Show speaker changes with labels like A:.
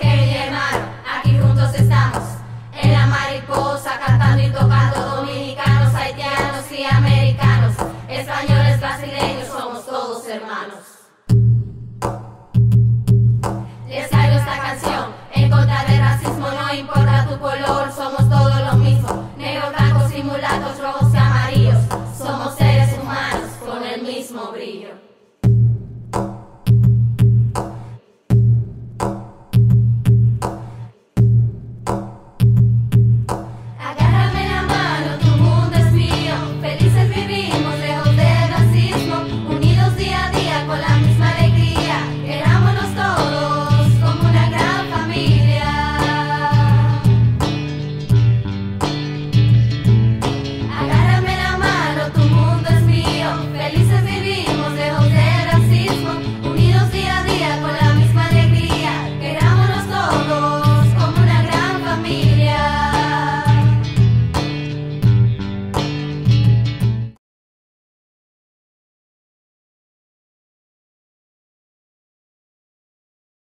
A: Aquí juntos estamos en la mariposa cantando y tocando dominicanos, haitianos y americanos, españoles, brasileños, somos todos hermanos. Les salgo esta canción en contra del racismo, no importa tu color, somos todos los mismos, negros, blancos, simulados, rojos.